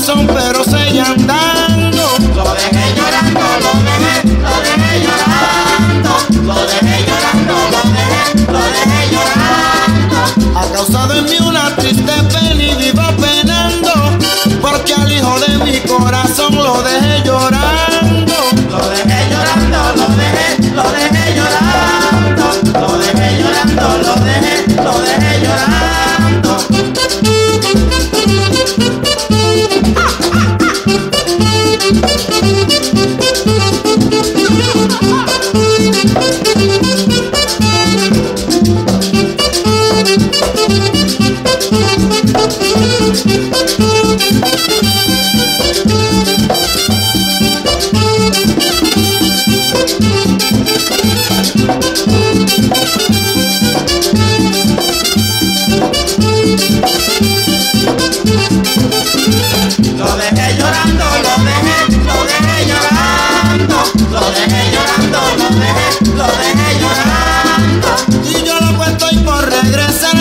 corazón, pero seguí andando. Lo dejé llorando, lo dejé, lo dejé llorando. Lo dejé llorando, lo dejé, lo dejé llorando. Ha causado en mí una triste pena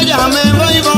ya me voy.